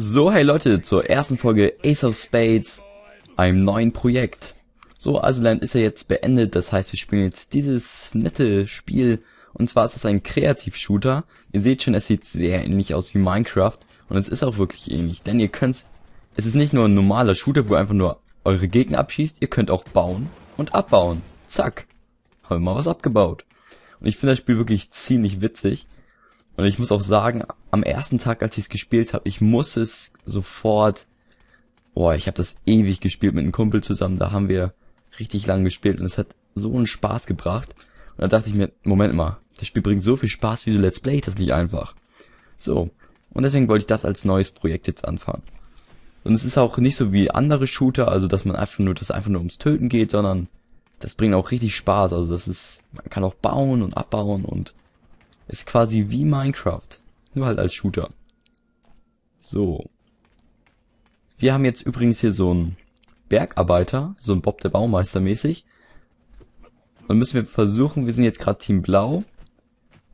So, hey Leute, zur ersten Folge Ace of Spades, einem neuen Projekt. So, also Land ist ja jetzt beendet, das heißt, wir spielen jetzt dieses nette Spiel. Und zwar ist es ein Kreativ-Shooter. Ihr seht schon, es sieht sehr ähnlich aus wie Minecraft. Und es ist auch wirklich ähnlich, denn ihr könnt, es ist nicht nur ein normaler Shooter, wo ihr einfach nur eure Gegner abschießt, ihr könnt auch bauen und abbauen. Zack. Haben wir mal was abgebaut. Und ich finde das Spiel wirklich ziemlich witzig. Und ich muss auch sagen, am ersten Tag, als ich es gespielt habe, ich muss es sofort. Boah, ich habe das ewig gespielt mit einem Kumpel zusammen. Da haben wir richtig lang gespielt und es hat so einen Spaß gebracht. Und da dachte ich mir, Moment mal, das Spiel bringt so viel Spaß wie so Let's Play, das nicht einfach. So. Und deswegen wollte ich das als neues Projekt jetzt anfangen. Und es ist auch nicht so wie andere Shooter, also dass man einfach nur, dass einfach nur ums Töten geht, sondern das bringt auch richtig Spaß. Also das ist, man kann auch bauen und abbauen und ist quasi wie Minecraft. Nur halt als Shooter. So. Wir haben jetzt übrigens hier so einen Bergarbeiter, so ein Bob der Baumeister mäßig. Und dann müssen wir versuchen, wir sind jetzt gerade Team Blau. Und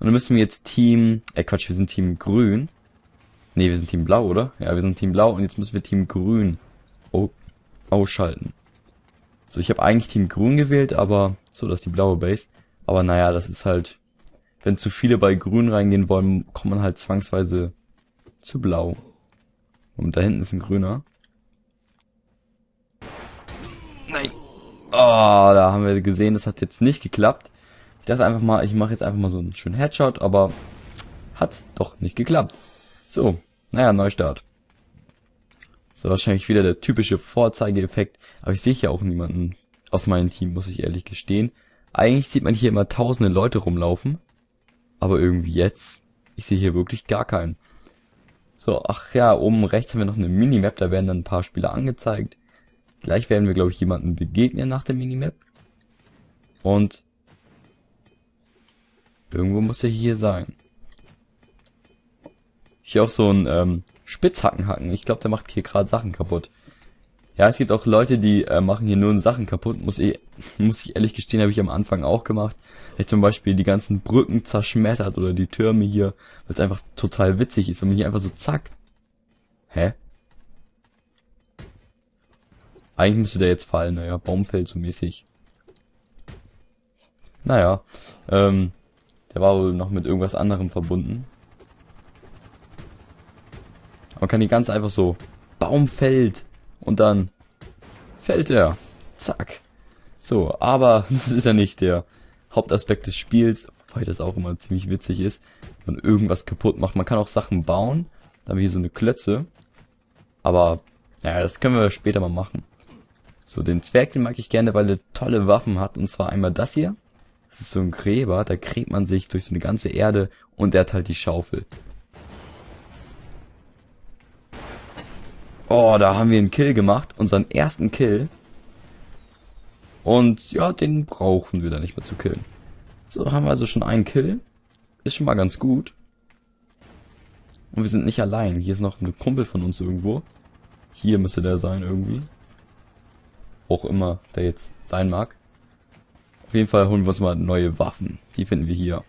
dann müssen wir jetzt Team, äh Quatsch, wir sind Team Grün. Nee, wir sind Team Blau, oder? Ja, wir sind Team Blau und jetzt müssen wir Team Grün ausschalten. So, ich habe eigentlich Team Grün gewählt, aber so, das ist die blaue Base. Aber naja, das ist halt, wenn zu viele bei Grün reingehen wollen, kommt man halt zwangsweise zu Blau. Und da hinten ist ein Grüner. Nein. Oh, da haben wir gesehen, das hat jetzt nicht geklappt. Ich dachte einfach mal, ich mache jetzt einfach mal so einen schönen Headshot, aber hat doch nicht geklappt. So, naja, Neustart. So wahrscheinlich wieder der typische Vorzeigeeffekt, aber ich sehe ja auch niemanden aus meinem Team, muss ich ehrlich gestehen. Eigentlich sieht man hier immer tausende Leute rumlaufen, aber irgendwie jetzt, ich sehe hier wirklich gar keinen. So, ach ja, oben rechts haben wir noch eine Minimap, da werden dann ein paar Spieler angezeigt. Gleich werden wir, glaube ich, jemanden begegnen nach der Minimap. Und irgendwo muss er hier sein. Hier auch so ein ähm, Spitzhackenhacken. Ich glaube, der macht hier gerade Sachen kaputt. Ja, es gibt auch Leute, die äh, machen hier nur Sachen kaputt. Muss ich, muss ich ehrlich gestehen, habe ich am Anfang auch gemacht. Ich zum Beispiel die ganzen Brücken zerschmettert oder die Türme hier, weil es einfach total witzig ist, wenn man hier einfach so zack. Hä? Eigentlich müsste der jetzt fallen, naja, Baum fällt so mäßig. Naja, ähm, der war wohl noch mit irgendwas anderem verbunden. Man kann die ganz einfach so, Baum fällt und dann fällt er. Zack. So, aber das ist ja nicht der Hauptaspekt des Spiels, wobei das auch immer ziemlich witzig ist, wenn man irgendwas kaputt macht. Man kann auch Sachen bauen, dann haben wir hier so eine Klötze, aber ja, das können wir später mal machen. So, den Zwerg, den mag ich gerne, weil er tolle Waffen hat. Und zwar einmal das hier. Das ist so ein Gräber, da gräbt man sich durch so eine ganze Erde und er hat halt die Schaufel. Oh, da haben wir einen Kill gemacht, unseren ersten Kill. Und ja, den brauchen wir dann nicht mehr zu killen. So, haben wir also schon einen Kill. Ist schon mal ganz gut. Und wir sind nicht allein. Hier ist noch ein Kumpel von uns irgendwo. Hier müsste der sein irgendwie auch immer der jetzt sein mag. Auf jeden Fall holen wir uns mal neue Waffen. Die finden wir hier.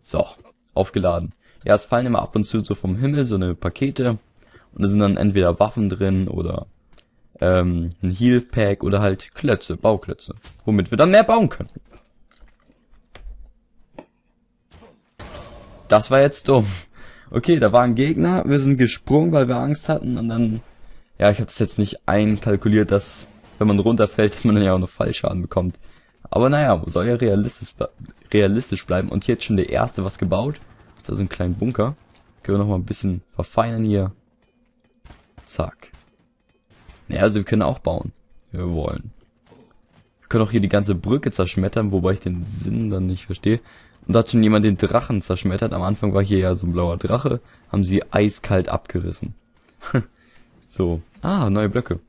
So, aufgeladen. Ja, es fallen immer ab und zu so vom Himmel so eine Pakete. Und da sind dann entweder Waffen drin oder ähm, ein Heal Pack oder halt Klötze, Bauklötze. Womit wir dann mehr bauen können. Das war jetzt dumm. Okay, da war ein Gegner, wir sind gesprungen, weil wir Angst hatten und dann ja, ich habe das jetzt nicht einkalkuliert, dass wenn man runterfällt, dass man dann ja auch noch Fallschaden bekommt. Aber naja, soll ja realistisch, realistisch bleiben. Und hier jetzt schon der erste was gebaut. Da so einen kleinen Bunker. Können wir noch mal ein bisschen verfeinern hier. Zack. Naja, also wir können auch bauen. Wir wollen. Wir können auch hier die ganze Brücke zerschmettern, wobei ich den Sinn dann nicht verstehe. Und da hat schon jemand den Drachen zerschmettert. Am Anfang war hier ja so ein blauer Drache. Haben sie eiskalt abgerissen. So. Ah, neue Blöcke.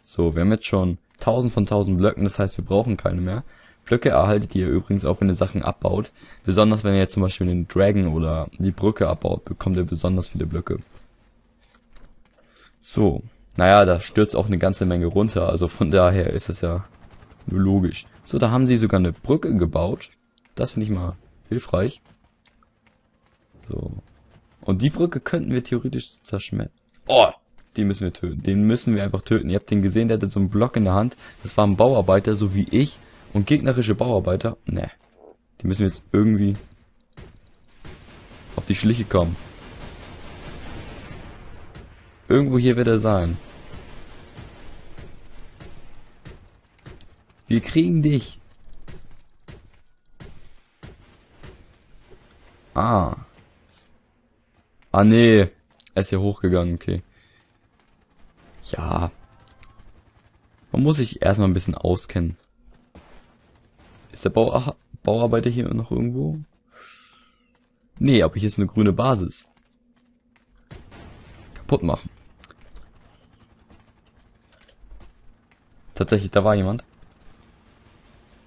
So, wir haben jetzt schon 1000 von 1000 Blöcken, das heißt, wir brauchen keine mehr. Blöcke erhaltet ihr übrigens auch, wenn ihr Sachen abbaut. Besonders wenn ihr jetzt zum Beispiel den Dragon oder die Brücke abbaut, bekommt ihr besonders viele Blöcke. So. Naja, da stürzt auch eine ganze Menge runter, also von daher ist es ja nur logisch. So, da haben sie sogar eine Brücke gebaut. Das finde ich mal hilfreich. So. Und die Brücke könnten wir theoretisch zerschmettern. Oh! Den müssen wir töten. Den müssen wir einfach töten. Ihr habt den gesehen, der hatte so einen Block in der Hand. Das war ein Bauarbeiter, so wie ich. Und gegnerische Bauarbeiter. Ne. Die müssen jetzt irgendwie auf die Schliche kommen. Irgendwo hier wird er sein. Wir kriegen dich. Ah. Ah, nee. Er ist hier hochgegangen, okay. Ja. Man muss sich erstmal ein bisschen auskennen. Ist der Bau Bauarbeiter hier noch irgendwo? Nee, aber hier ist eine grüne Basis. Kaputt machen. Tatsächlich, da war jemand.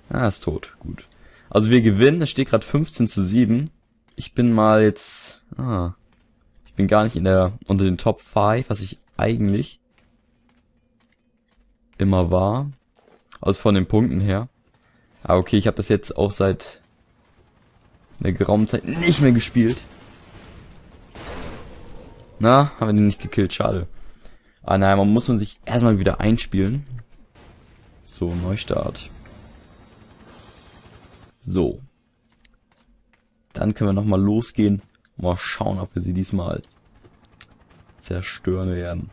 Ah, ist tot. Gut. Also wir gewinnen. Es steht gerade 15 zu 7. Ich bin mal jetzt... Ah. Ich bin gar nicht in der unter den Top 5, was ich eigentlich immer war. Also von den Punkten her. Ah, okay, ich habe das jetzt auch seit einer geraumen Zeit nicht mehr gespielt. Na, haben wir den nicht gekillt, schade. Ah nein, man muss man sich erstmal wieder einspielen. So, Neustart. So. Dann können wir nochmal losgehen. Mal schauen, ob wir sie diesmal zerstören werden.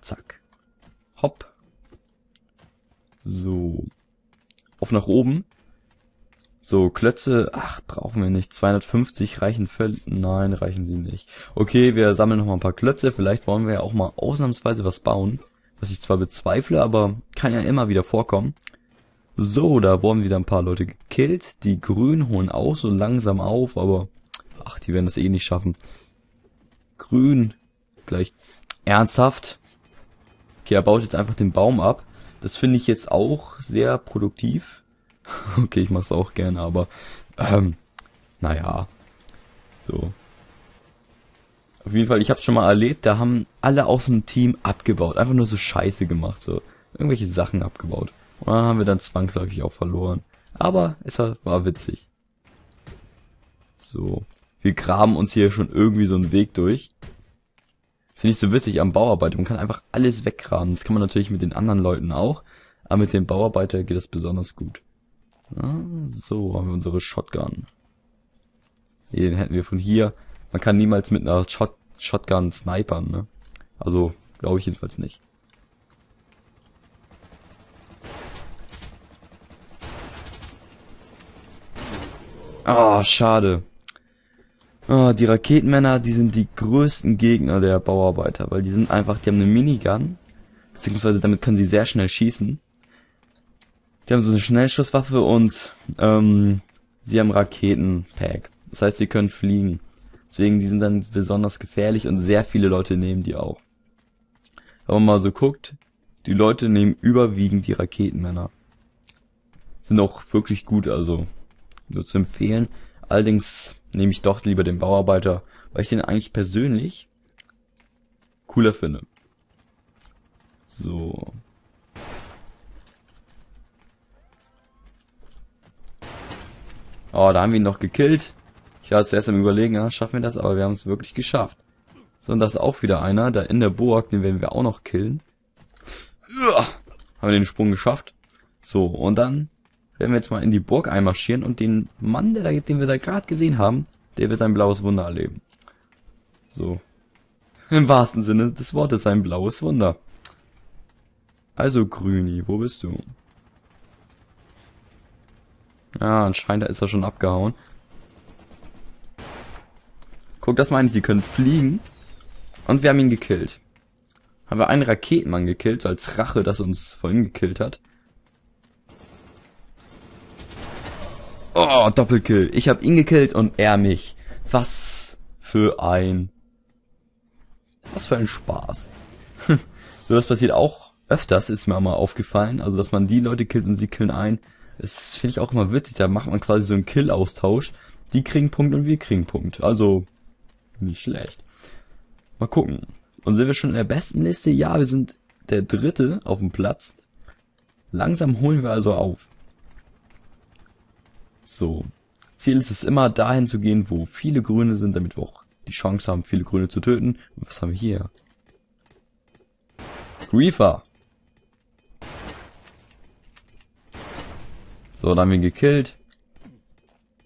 Zack. Hopp. So. Auf nach oben. So, Klötze, ach, brauchen wir nicht. 250 reichen völlig, nein, reichen sie nicht. Okay, wir sammeln noch mal ein paar Klötze. Vielleicht wollen wir ja auch mal ausnahmsweise was bauen. Was ich zwar bezweifle, aber kann ja immer wieder vorkommen. So, da wurden wieder ein paar Leute gekillt. Die Grünen holen auch so langsam auf, aber ach, die werden das eh nicht schaffen. Grün, gleich ernsthaft. Okay, er baut jetzt einfach den Baum ab. Das finde ich jetzt auch sehr produktiv. okay, ich mache es auch gerne, aber ähm, naja, so. Auf jeden Fall, ich habe schon mal erlebt, da haben alle aus dem Team abgebaut, einfach nur so Scheiße gemacht, so irgendwelche Sachen abgebaut. Und dann haben wir dann zwangsläufig auch verloren. Aber es war witzig. So, wir graben uns hier schon irgendwie so einen Weg durch. Finde ich so witzig am Bauarbeiter. Man kann einfach alles weggraben. Das kann man natürlich mit den anderen Leuten auch. Aber mit dem Bauarbeiter geht das besonders gut. Ja, so haben wir unsere Shotgun. Den hätten wir von hier. Man kann niemals mit einer Shot Shotgun snipern, ne? Also, glaube ich jedenfalls nicht. Ah, oh, schade. Oh, die Raketenmänner, die sind die größten Gegner der Bauarbeiter, weil die sind einfach, die haben eine Minigun, beziehungsweise damit können sie sehr schnell schießen. Die haben so eine Schnellschusswaffe und ähm, sie haben Raketenpack. Das heißt, sie können fliegen. Deswegen, die sind dann besonders gefährlich und sehr viele Leute nehmen die auch. Wenn man mal so guckt, die Leute nehmen überwiegend die Raketenmänner. Sind auch wirklich gut, also nur zu empfehlen. Allerdings nehme ich doch lieber den Bauarbeiter, weil ich den eigentlich persönlich cooler finde. So. Oh, da haben wir ihn noch gekillt. Ich war zuerst am überlegen, ja, schaffen wir das, aber wir haben es wirklich geschafft. So, und das ist auch wieder einer, da in der Burg, den werden wir auch noch killen. Uah, haben wir den Sprung geschafft. So, und dann werden wir jetzt mal in die Burg einmarschieren und den Mann, der da, den wir da gerade gesehen haben, der wird sein blaues Wunder erleben. So. Im wahrsten Sinne des Wortes sein blaues Wunder. Also Grüni, wo bist du? Ja, anscheinend ist er schon abgehauen. Guck, das meine ich, sie können fliegen. Und wir haben ihn gekillt. Haben wir einen Raketenmann gekillt, so als Rache, dass uns vorhin gekillt hat. Oh, Doppelkill. Ich habe ihn gekillt und er mich. Was für ein... Was für ein Spaß. so was passiert auch öfters, ist mir mal aufgefallen. Also, dass man die Leute killt und sie killen ein. Das finde ich auch immer witzig. Da macht man quasi so einen Kill-Austausch. Die kriegen Punkt und wir kriegen Punkt. Also, nicht schlecht. Mal gucken. Und sind wir schon in der besten Liste? Ja, wir sind der dritte auf dem Platz. Langsam holen wir also auf. So. Ziel ist es immer dahin zu gehen, wo viele Grüne sind, damit wir auch die Chance haben, viele Grüne zu töten. Und was haben wir hier? Reefer. So, dann haben wir ihn gekillt.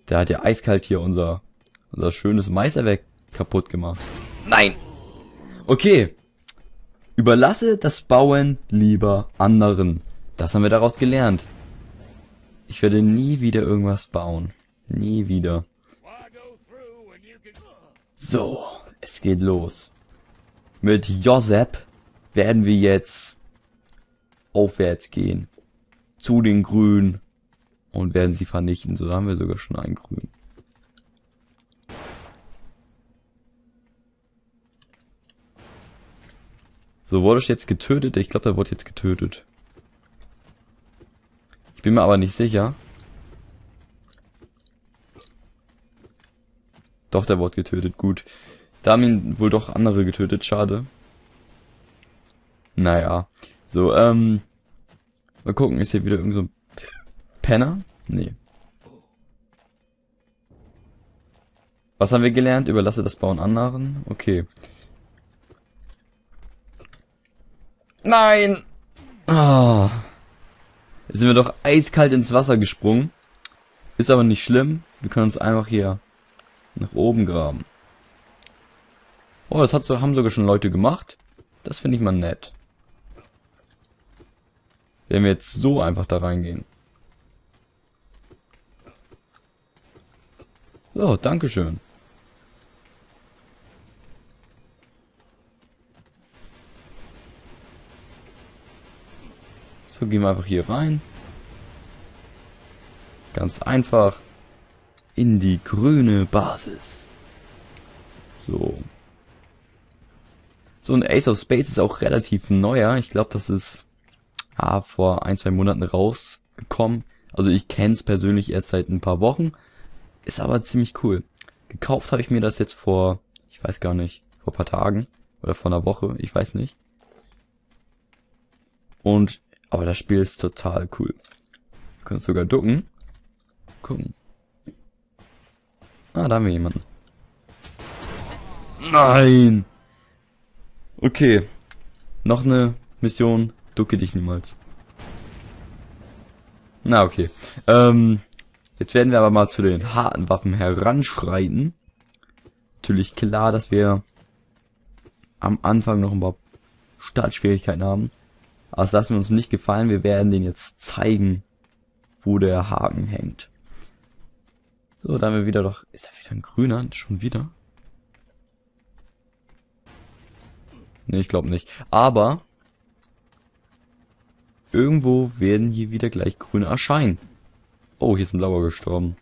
Der hat ja eiskalt hier unser, unser schönes Meisterwerk kaputt gemacht. Nein! Okay. Überlasse das Bauen lieber anderen. Das haben wir daraus gelernt. Ich werde nie wieder irgendwas bauen. Nie wieder. So, es geht los. Mit Josep werden wir jetzt aufwärts gehen. Zu den Grünen. Und werden sie vernichten. So, da haben wir sogar schon einen Grün. So, wurde ich jetzt getötet? Ich glaube, der wurde jetzt getötet. Ich bin mir aber nicht sicher. Doch, der wurde getötet, gut. Da haben ihn wohl doch andere getötet, schade. Naja. So, ähm. Mal gucken, ist hier wieder irgend so ein Penner? Nee. Was haben wir gelernt? Überlasse das Bauen anderen? Okay. Nein! Ah. Jetzt sind wir doch eiskalt ins Wasser gesprungen. Ist aber nicht schlimm. Wir können uns einfach hier nach oben graben. Oh, das hat so, haben sogar schon Leute gemacht. Das finde ich mal nett. Wenn wir jetzt so einfach da reingehen. So, Dankeschön. So, gehen wir einfach hier rein. Ganz einfach. In die grüne Basis. So. So ein Ace of Spades ist auch relativ neuer. Ich glaube, das ist ah, vor ein, zwei Monaten rausgekommen. Also ich kenne es persönlich erst seit ein paar Wochen. Ist aber ziemlich cool. Gekauft habe ich mir das jetzt vor, ich weiß gar nicht, vor paar Tagen. Oder vor einer Woche, ich weiß nicht. Und aber das Spiel ist total cool. Wir können sogar ducken. Gucken. Ah, da haben wir jemanden. Nein! Okay. Noch eine Mission. Ducke dich niemals. Na, okay. Ähm, jetzt werden wir aber mal zu den harten Waffen heranschreiten. Natürlich klar, dass wir am Anfang noch ein paar Startschwierigkeiten haben. Aber das lassen wir uns nicht gefallen. Wir werden den jetzt zeigen, wo der Haken hängt. So, da haben wir wieder doch... Ist da wieder ein grüner? Schon wieder? Ne, ich glaube nicht. Aber... Irgendwo werden hier wieder gleich grüne erscheinen. Oh, hier ist ein blauer gestorben.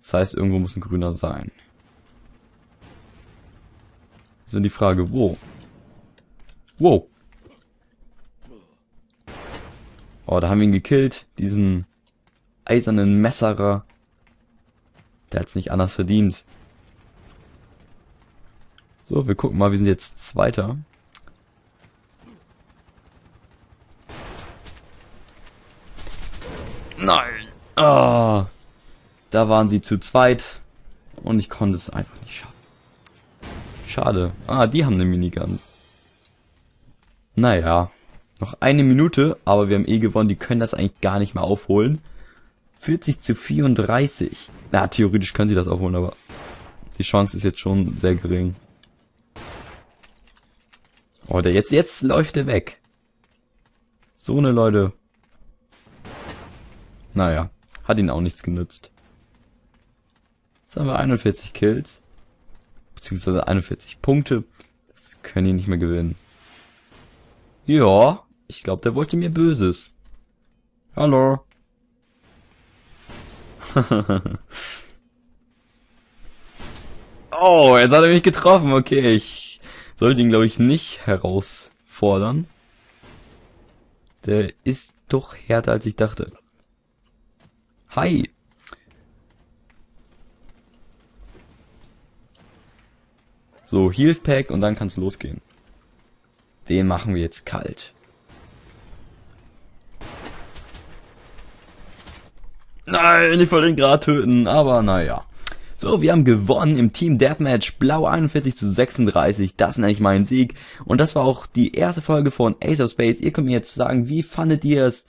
Das heißt, irgendwo muss ein grüner sein. So die Frage, wo? Wow. Oh, da haben wir ihn gekillt. Diesen eisernen Messerer. Der hat's nicht anders verdient. So, wir gucken mal, wir sind jetzt Zweiter. Nein. Oh, da waren sie zu zweit. Und ich konnte es einfach nicht schaffen. Schade. Ah, die haben eine Minigun. Naja. Noch eine Minute, aber wir haben eh gewonnen. Die können das eigentlich gar nicht mehr aufholen. 40 zu 34. Na, theoretisch können sie das aufholen, aber die Chance ist jetzt schon sehr gering. Oh, der jetzt, jetzt läuft er weg. So eine Leute. Naja, hat ihn auch nichts genützt. Jetzt haben wir 41 Kills. Beziehungsweise 41 Punkte. Das können die nicht mehr gewinnen. Ja, ich glaube, der wollte mir Böses. Hallo. oh, jetzt hat er mich getroffen. Okay, ich sollte ihn, glaube ich, nicht herausfordern. Der ist doch härter, als ich dachte. Hi. So, Healed Pack und dann kann's losgehen. Den machen wir jetzt kalt. Nein, ich wollte ihn gerade töten, aber naja. So, wir haben gewonnen im Team Deathmatch. Blau 41 zu 36. Das ist eigentlich mein Sieg. Und das war auch die erste Folge von Ace of Space. Ihr könnt mir jetzt sagen, wie fandet ihr es?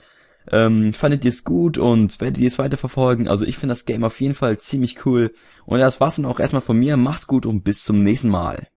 Ähm, fandet ihr es gut und werdet ihr es weiterverfolgen? Also ich finde das Game auf jeden Fall ziemlich cool. Und das war's dann auch erstmal von mir. Macht's gut und bis zum nächsten Mal.